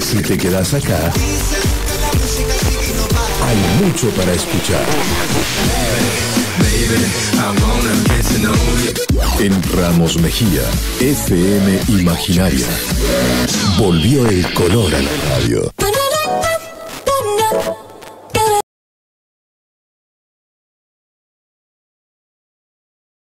Si te quedas acá, hay mucho para escuchar. En Ramos Mejía, FM Imaginaria. Volvió el color a la radio.